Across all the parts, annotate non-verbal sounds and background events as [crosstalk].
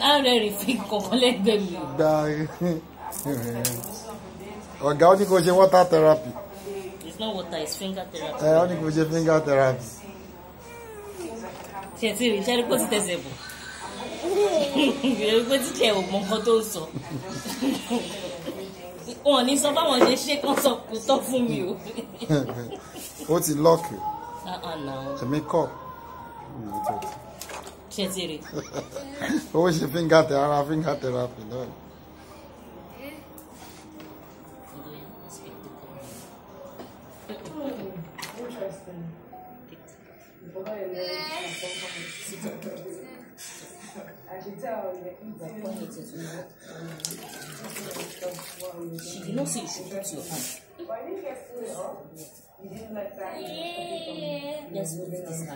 láàárẹ̀ rí fi kọ̀ọ̀kan lẹ́gbẹ̀ẹ́ mi. gba ọ̀gá ó ní kó ṣe water therapy. It's not water it's finger therapy. ẹ ó ní kó ṣe finger therapy. Ṣe ti rí iṣẹ́ rí pé ó ti tẹ̀sẹ̀ bọ̀? Ìrẹ̀ pé tíṣẹ̀ ò mọ nǹkan tó sọ? Wọn ò ní sọ báwọn ṣe ṣe kán sọ kò tọ́ fún mi o. [laughs] ó ti lọ́ọ̀kì ẹ̀mí kọ́ ṣe ti rí ó ṣe finger therapy ara finger therapy náà Interesting. You forgot your name. I can tell you're. She did not say you should put your hand. But I didn't get food up. You didn't let that. Yes, with this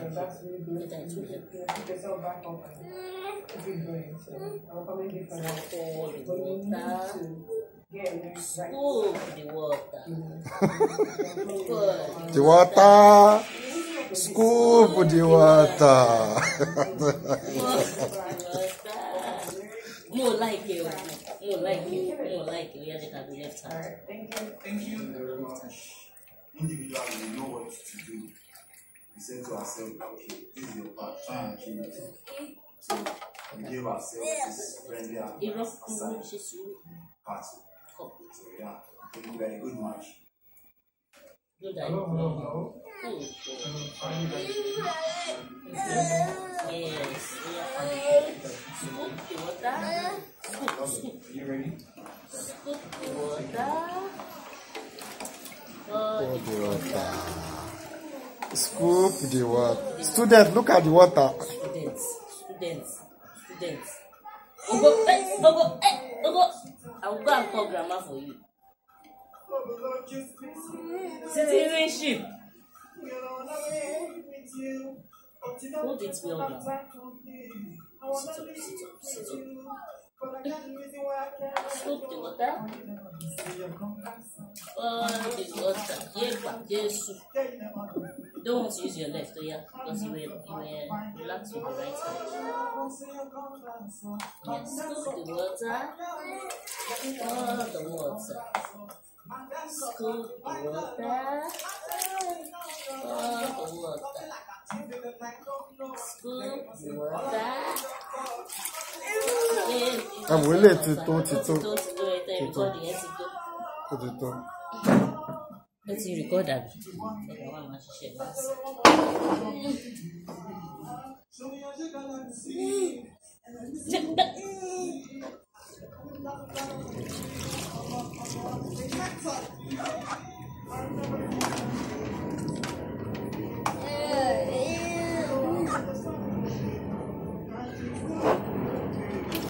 More like you. More like you. More like. Thank you. Thank you very much. Individually, we know what to do. We said to ourselves, okay, this is your part, try and achieve it. So we gave ourselves this friendly and Irọ́ aside ṣe sùúrù. party. Kọ̀ So yeah, it was a very good match. ló dá ìlú lọ. Yes. Scoop the water. Scoop, scoop. You ready? Scoop the water. The water scoop the water student look at the water students, students, students. Ogo, eh, Ogo, eh, Ogo. I will go and call grandma for you. Citizenship. Hold it well now. Sit up, sit up, sit up. Scoop the water. Oh, the water. Don't want to use your left, oh yeah, because you were, you were relaxed with the right hand. Yes, scoop the water. Oh, the water. Scoop the water. Oh, the water. Scoop the water. ẹ wò ó Is it? Let's record that. Check that.